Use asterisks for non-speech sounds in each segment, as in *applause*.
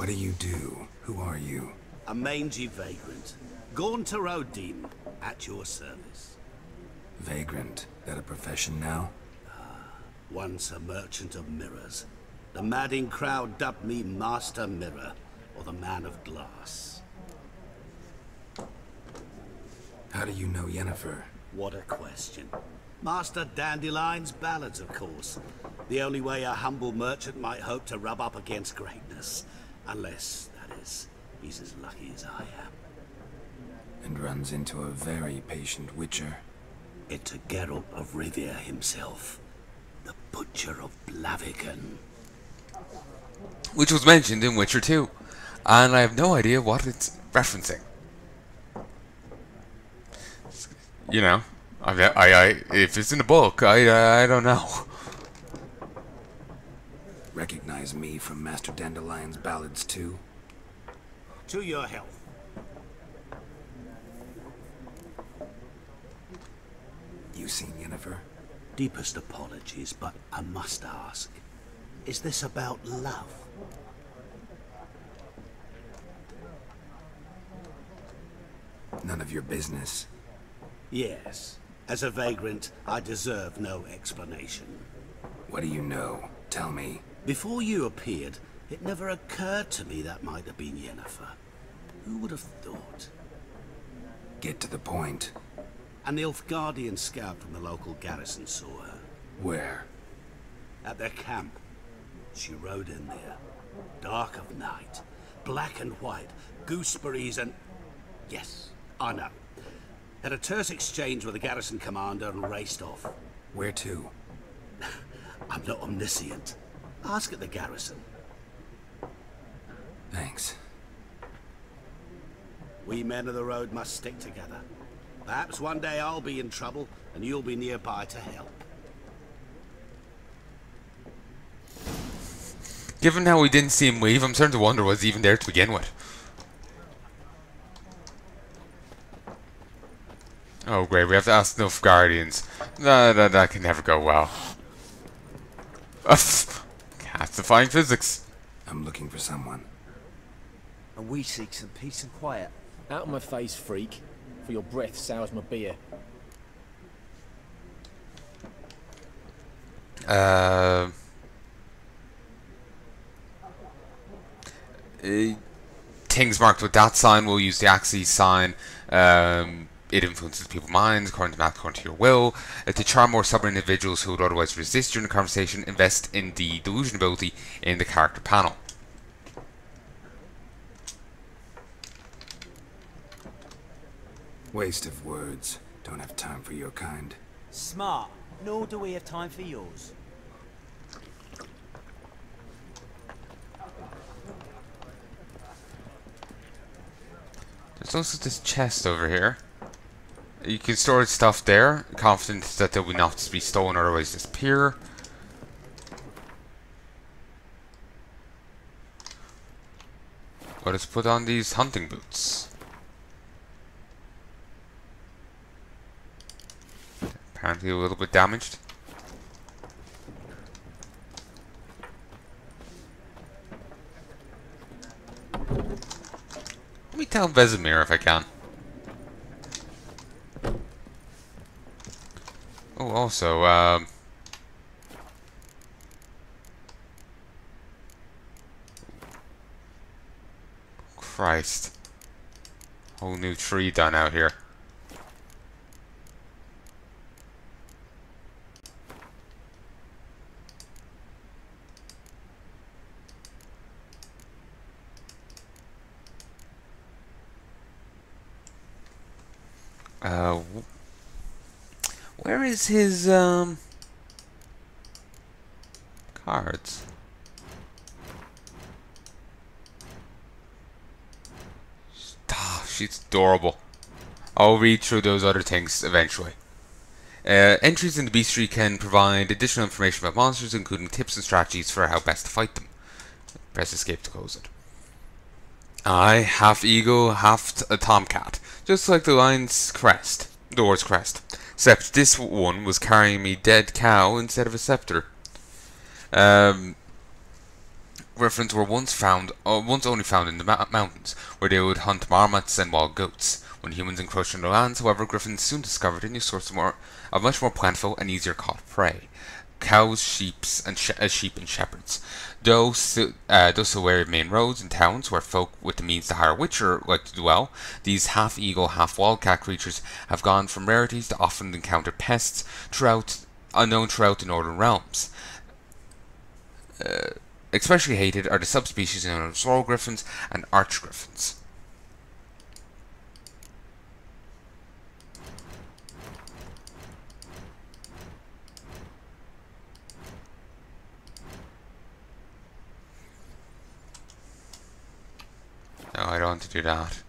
What do you do? Who are you? A mangy vagrant. Gaunter O'Dimm, at your service. Vagrant. That a profession now? Ah, Once a merchant of mirrors. The madding crowd dubbed me Master Mirror, or the Man of Glass. How do you know Yennefer? What a question. Master Dandelion's ballads, of course. The only way a humble merchant might hope to rub up against greatness. Unless, that is, he's as lucky as I am. And runs into a very patient witcher. Into Geralt of Rivia himself. The Butcher of Blaviken. Which was mentioned in Witcher 2. And I have no idea what it's referencing. You know, I, I, I if it's in the book, I, I don't know. Recognize me from Master Dandelion's ballads too? To your health. You seen Yennefer? Deepest apologies, but I must ask. Is this about love? None of your business. Yes. As a vagrant, I deserve no explanation. What do you know? Tell me. Before you appeared, it never occurred to me that might have been Yennefer. Who would have thought? Get to the point. An Nilfgaardian scout from the local garrison saw her. Where? At their camp. She rode in there. Dark of night. Black and white. Gooseberries and... Yes, I know. Had a terse exchange with the garrison commander and raced off. Where to? *laughs* I'm not omniscient. Ask at the garrison. Thanks. We men of the road must stick together. Perhaps one day I'll be in trouble and you'll be nearby to help. Given how we didn't see him leave, I'm starting to wonder was he even there to begin with. Oh great, we have to ask. No, that, that can never go well. *laughs* Cats defying physics. I'm looking for someone. And we seek some peace and quiet. Out of my face, freak. For your breath sours my beer. Uh, uh, things marked with that sign will use the Axii sign. Um, it influences people's minds according to math, according to your will. Uh, to charm more stubborn individuals who would otherwise resist during the conversation, invest in the delusion ability in the character panel. Waste of words. Don't have time for your kind. Smart. Nor do we have time for yours. There's also this chest over here. You can store stuff there, confident that they will not be stolen or otherwise disappear. Let us put on these hunting boots. Apparently a little bit damaged. Let me tell Vesemir if I can. Oh, also, um... Christ. Whole new tree done out here. Uh, where is his, um, cards? Ah, she's adorable. I'll read through those other things eventually. Uh, entries in the bestiary can provide additional information about monsters, including tips and strategies for how best to fight them. Press escape to close it. I, half eagle, half a tomcat, just like the lion's crest, the crest. Except this one was carrying me dead cow instead of a scepter. Um, griffins were once found, uh, once only found in the mountains, where they would hunt marmots and wild goats. When humans encroached on their lands, however, griffins soon discovered a new source of, more, of much more plentiful and easier caught prey cows, sheep, and sh uh, sheep and shepherds. Though still, uh, those still wear main roads and towns where folk with the means to hire witcher like to dwell, these half-eagle, half-wildcat creatures have gone from rarities to often encounter pests throughout unknown throughout the northern realms. Uh, especially hated are the subspecies known as sorrel griffins and arch griffins. No, I don't want to do that.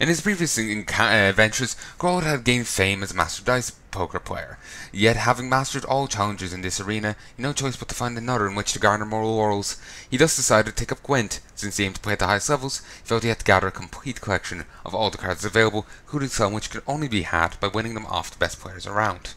In his previous adventures, uh, Geralt had gained fame as a master dice poker player. Yet, having mastered all challenges in this arena, he had no choice but to find another in which to garner more laurels. He thus decided to take up Gwent. Since he aimed to play at the highest levels, he felt he had to gather a complete collection of all the cards available, including some which could only be had by winning them off the best players around.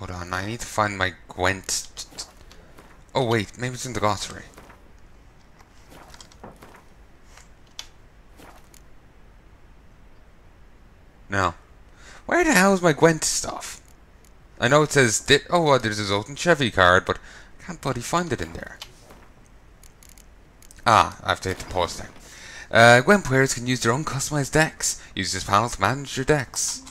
Hold on, I need to find my Gwent. Oh wait, maybe it's in the glossary. No. Where the hell is my Gwent stuff? I know it says, oh, well, there's a Zoltan Chivay card, but I can't bloody find it in there. Ah, I have to hit the pause thing. Uh, Gwent players can use their own customized decks. Use this panel to manage your decks.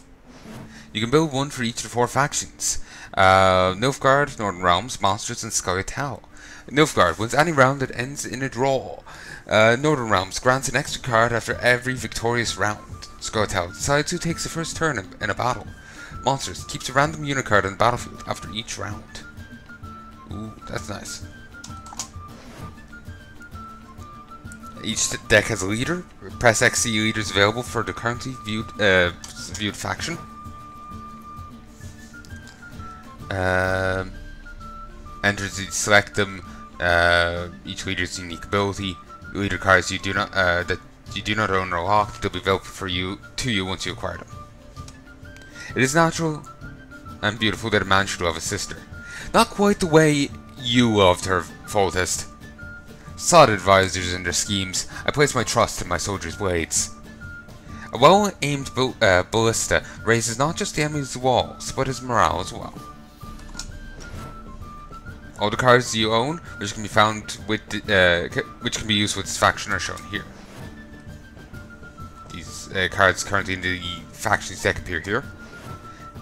You can build one for each of the four factions. Uh, Nilfgaard, Northern Realms, Monsters, and Scoia'tael. Nilfgaard wins any round that ends in a draw. Uh, Northern Realms grants an extra card after every victorious round. Scoia'tael decides who takes the first turn in, in a battle. Monsters keeps a random unit card on the battlefield after each round. Ooh, that's nice. Each deck has a leader. Press X see leaders available for the currently viewed uh, viewed faction. Um, enters select them. Uh, each leader's unique ability. Leader cards you do not uh, that you do not own or lock. They'll be available for you to you once you acquire them. It is natural and beautiful that a man should love a sister. Not quite the way you loved her, Foltest. Sod advisors and their schemes, I place my trust in my soldiers' blades. A well-aimed uh, ballista raises not just the enemy's walls, but his morale as well. All the cards you own, which can be found with, uh, which can be used with this faction, are shown here. These uh, cards currently in the factions deck appear here.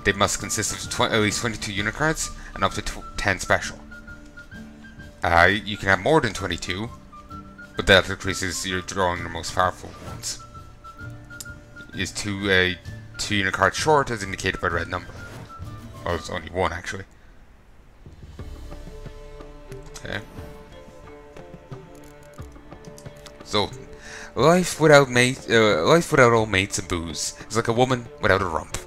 They must consist of at least 22 unit cards and up to 10 special. Uh, you can have more than 22, but that increases your drawing the most powerful ones. Is two uh, two unit cards short as indicated by the red number. Well, it's only one actually. Okay. So, life without mate, uh, life without all mates and booze is like a woman without a rump.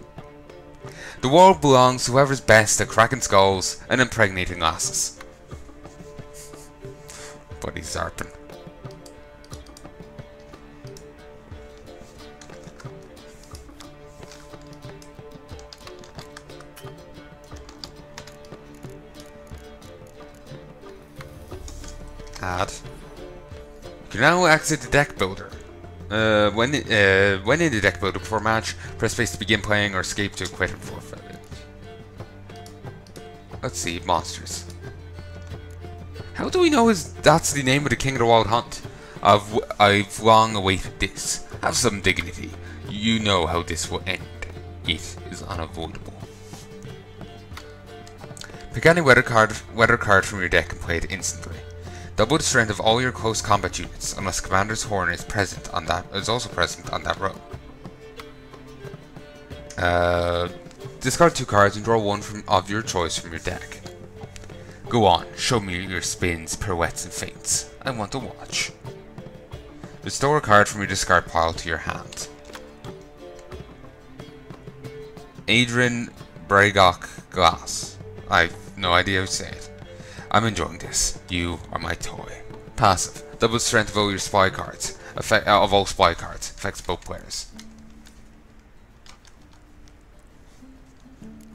The world belongs to whoever's best at cracking skulls and impregnating lasses. Buddy Zarpin. Now exit the deck builder. Uh, when uh, when in the deck builder before match, press space to begin playing or escape to quit and forfeit it. Let's see, monsters. How do we know is that's the name of the King of the Wild Hunt? I've, I've long awaited this. Have some dignity. You know how this will end. It is unavoidable. Pick any weather card, weather card from your deck and play it instantly. Double the strength of all your close combat units, unless Commander's Horn is present on that is also present on that row. Uh, discard two cards and draw one from of your choice from your deck. Go on, show me your spins, pirouettes, and feints. I want to watch. Restore a card from your discard pile to your hand. Adrian Bragok Glass. I've no idea how to say it. I'm enjoying this. You are my toy. Passive. Double strength of all your spy cards. Effect, uh, of all spy cards. Affects both players.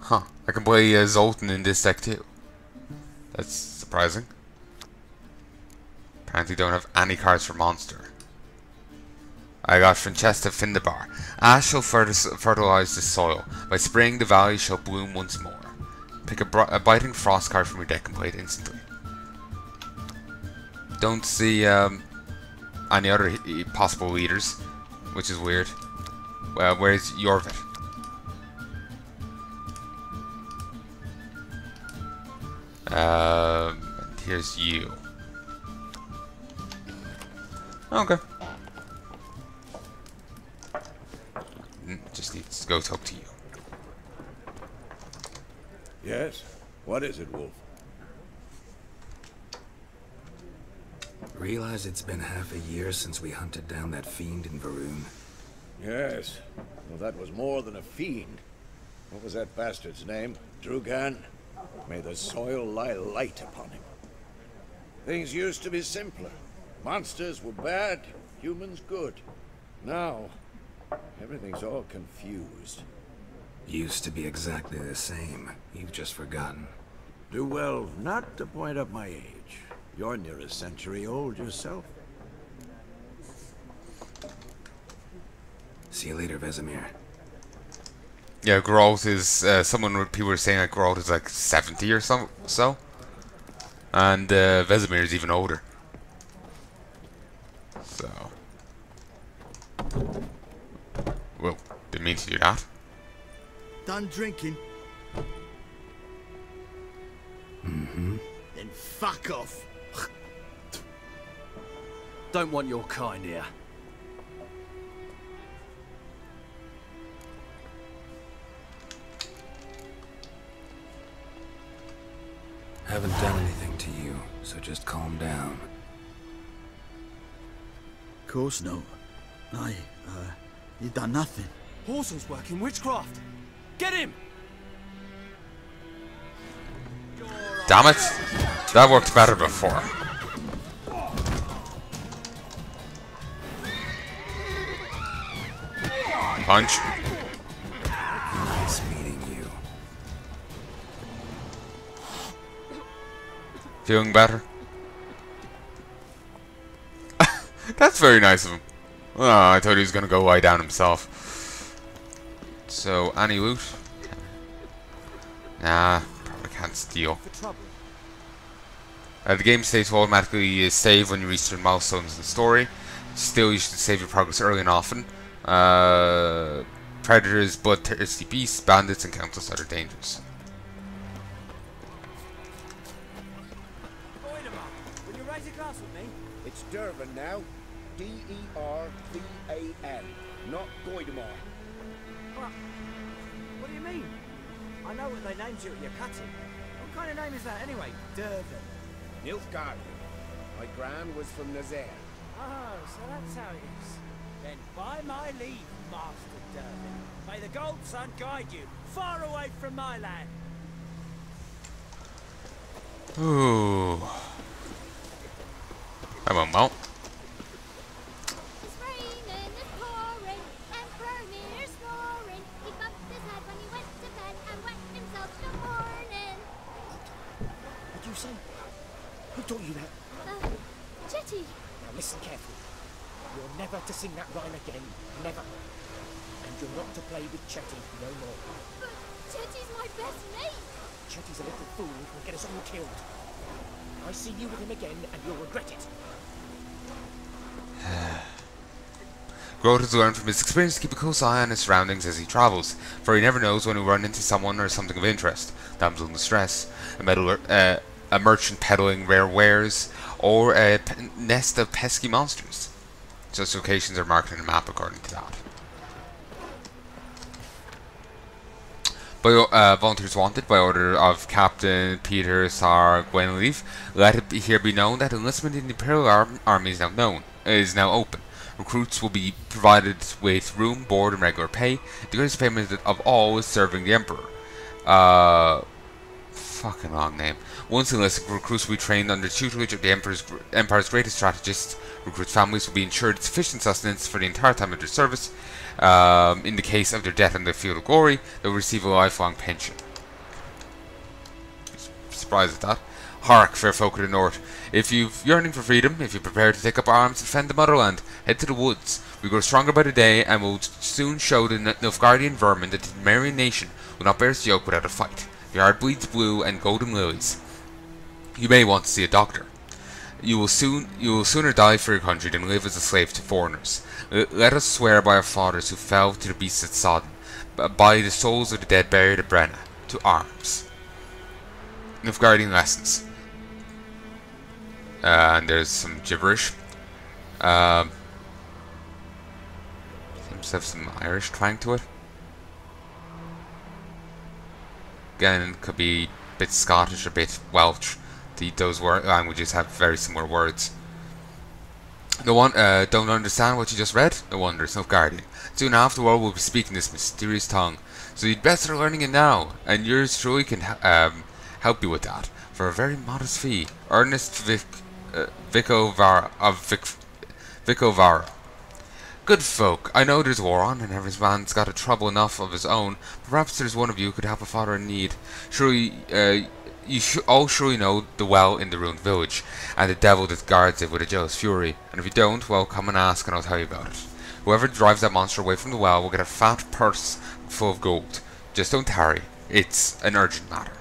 Huh. I can play uh, Zoltan in this deck too. That's surprising. Apparently don't have any cards for monster. I got Francesca Findabair. Ash shall fertilize the soil. By spraying the valley shall bloom once more. Pick a, a biting frost card from your deck and play it instantly. Don't see um, any other possible leaders, which is weird. Well, where's Yorvit? Um, here's you. Okay. Mm, just needs to go talk to you. Yes? What is it, Wolf? Realize it's been half a year since we hunted down that fiend in Varun? Yes. Well, that was more than a fiend. What was that bastard's name? Drugan? May the soil lie light upon him. Things used to be simpler. Monsters were bad, humans good. Now, everything's all confused. Used to be exactly the same. You've just forgotten. Do well not to point up my age. You're near a century old yourself. See you later, Vesemir. Yeah, Geralt is uh, someone. People were saying that Geralt is like seventy or so. So, and uh, Vesemir is even older. So, well, didn't mean to do that. Done drinking? Mm-hmm. Then fuck off. Don't want your kind here. Haven't done anything to you, so just calm down. Of course no. I, uh, you done nothing. Horson's working witchcraft. Get him! Damn it! That worked better before. Punch. Nice meeting you. Feeling better? *laughs* That's very nice of him. Oh, I thought he was gonna go lie down himself. So, any loot? Nah, probably can't steal. Uh, the game states will automatically uh, save when you reach certain milestones in the story. Still, you should save your progress early and often. Uh, predators, bloodthirsty beasts, bandits, and countless other dangers. Will you raise a glass with me? It's Durban now. D-E-R-V-A-N. Not Goidemar. What? What do you mean? I know what they named you at your cutting. What kind of name is that anyway? Durban. Nilfgaard. My gran was from Nazaire. Oh, so that's how it is. Then by my leave, Master Durban, may the Gold Sun guide you far away from my land. Ooh. I won't mount. It's raining, it's pouring, and Vermeer snoring. He bumped his head when he went to bed and wet himself till morning. What'd you say? Who taught you that? Uh, Chetty, Now listen carefully. You're never to sing that rhyme again. Never. And you're not to play with Chetty no more. but Chetty's my best mate. Chetty's a little fool who can get us all killed. I see you with him again and you'll regret it. *sighs* Groth has learned from his experience to keep a close eye on his surroundings as he travels, for he never knows when he'll run into someone or something of interest, damsel in distress, a, meddler, uh, a merchant peddling rare wares, or a nest of pesky monsters. Such locations are marked on the map according to that. By, uh, volunteers wanted by order of Captain Peter Sar Gwenleaf. Let it be here be known that enlistment in the Imperial Ar- Army is now known is now open. Recruits will be provided with room, board, and regular pay. The greatest payment of all is serving the Emperor. Uh, fucking long name. Once enlisted, recruits will be trained under tutelage of the Emperor's, Empire's greatest strategists. Recruits' families will be ensured sufficient sustenance for the entire time of their service. Um, in the case of their death on the field of glory, they will receive a lifelong pension. Surprised at that. Hark, fair folk of the north. If you've yearning for freedom, if you're prepared to take up arms and defend the motherland, head to the woods. We grow stronger by the day, and will soon show the Nilfgaardian vermin that Temerian nation will not bear its yoke without a fight. The yard bleeds blue and golden lilies. You may want to see a doctor. You will soon you will sooner die for your country than live as a slave to foreigners. L let us swear by our fathers who fell to the beasts at Sodden, by the souls of the dead buried at Brenna, to arms. Nilfgaardian lessons. Uh, and there's some gibberish. Um, seems to have some Irish twang to it. Again, could be a bit Scottish, a bit Welsh. The, those languages have very similar words. No one uh, don't understand what you just read? No wonder, it's Nilfgaardian. Soon half the will be speaking this mysterious tongue, so you'd best start learning it now, and yours truly can um, help you with that for a very modest fee. Ernest Vic, uh, Vicovara of Vic, Vicovara. Good folk, I know there's war on, and every man's got a trouble enough of his own. Perhaps there's one of you could help a father in need. Surely, uh, you sh all surely know the well in the ruined village, and the devil that guards it with a jealous fury. And if you don't, well, come and ask, and I'll tell you about it. Whoever drives that monster away from the well will get a fat purse full of gold. Just don't tarry. It's an urgent matter.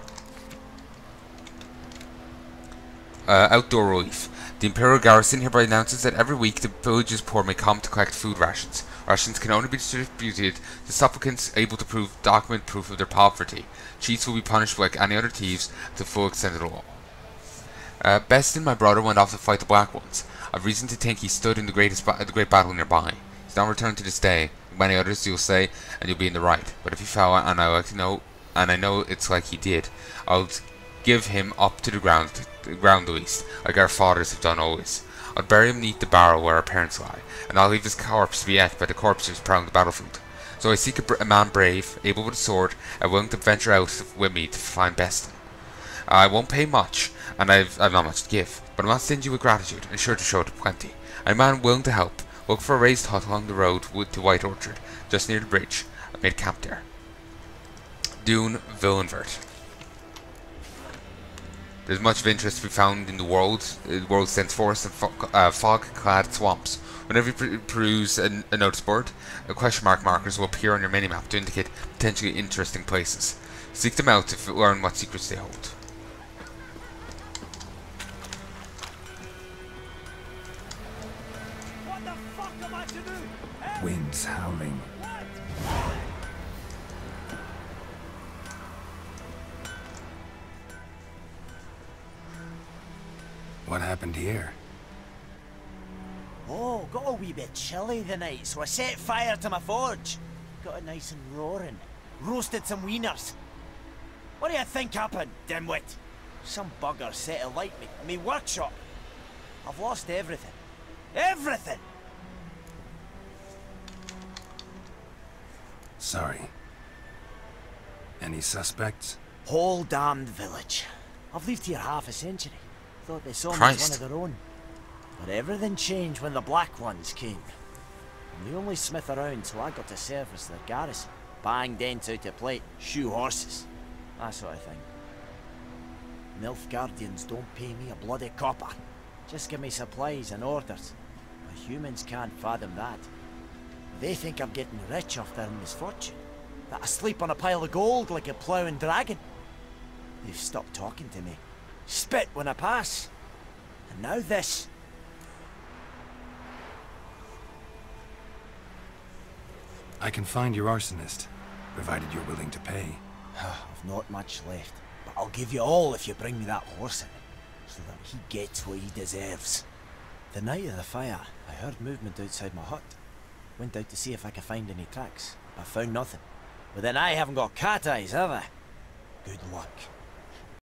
Uh, outdoor relief. The Imperial Garrison hereby announces that every week the village's poor may come to collect food rations. Rations can only be distributed to supplicants able to prove document proof of their poverty. Cheats will be punished like any other thieves to the full extent of the law. Uh, Beston, my brother, went off to fight the Black Ones. I've reason to think he stood in the greatest the great battle nearby. He's not returned to this day. Many others, you'll say, and you'll be in the right. But if he fell, and I like to know, and I know it's like he did, I'll give him up to the ground, the ground least, like our fathers have done always. I'll bury him neath the barrel where our parents lie, and I'll leave his corpse to be ate by the corpses prowling the battlefield. So I seek a, a, man brave, able with a sword, and willing to venture out with me to find Beston. I won't pay much, and I've, I've not much to give, but I'm not stingy with gratitude, and sure to show it plenty. I'm a man willing to help. Look for a raised hut along the road to White Orchard, just near the bridge. I made camp there. Dune Villenvert. There's much of interest to be found in the world, the world's dense forests and fo uh, fog-clad swamps. Whenever you peruse a, a notice board, a question mark markers will appear on your minimap to indicate potentially interesting places. Seek them out to learn what secrets they hold. What the fuck am I to do? Winds howling. What happened here? Oh, got a wee bit chilly the night, so I set fire to my forge. Got it nice and roaring. Roasted some wieners. What do you think happened, dimwit? Some bugger set alight me, me workshop. I've lost everything. Everything! Sorry. Any suspects? Whole damned village. I've lived here half a century. Thought they saw Christ. me as one of their own. But everything changed when the Black Ones came. I'm the only smith around, so I got to serve service their garrison. Bang dents out of plate, shoe horses. That sort of thing. Nilfgaardians don't pay me a bloody copper. Just give me supplies and orders. But humans can't fathom that. They think I'm getting rich off their misfortune. That I sleep on a pile of gold like a ploughing dragon. They've stopped talking to me. Spit when I pass. And now this. I can find your arsonist, provided you're willing to pay. *sighs* I've not much left, but I'll give you all if you bring me that horse in, so that he gets what he deserves. The night of the fire, I heard movement outside my hut. Went out to see if I could find any tracks, but found nothing. But then I haven't got cat eyes, have I? Good luck.